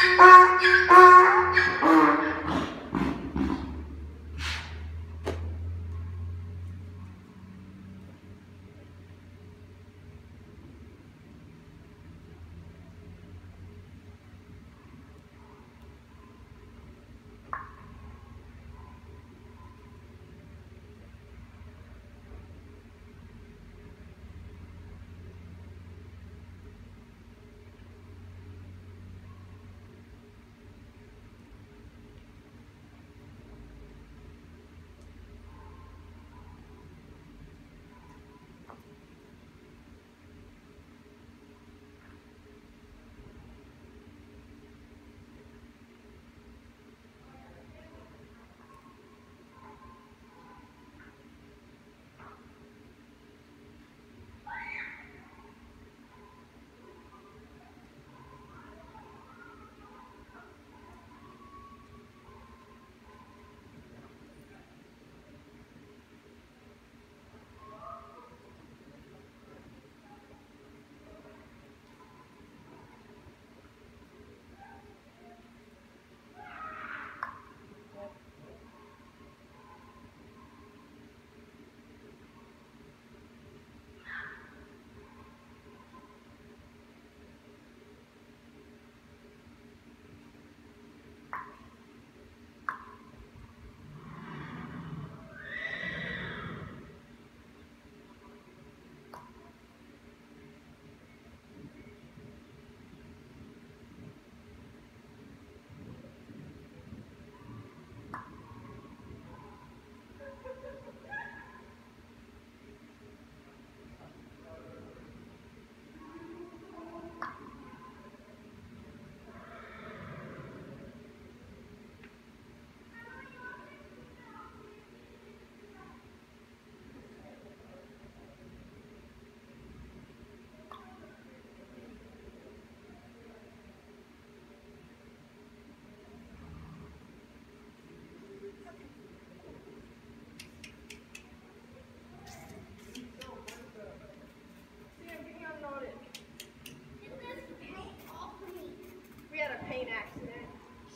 Bye.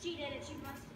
She did it. She must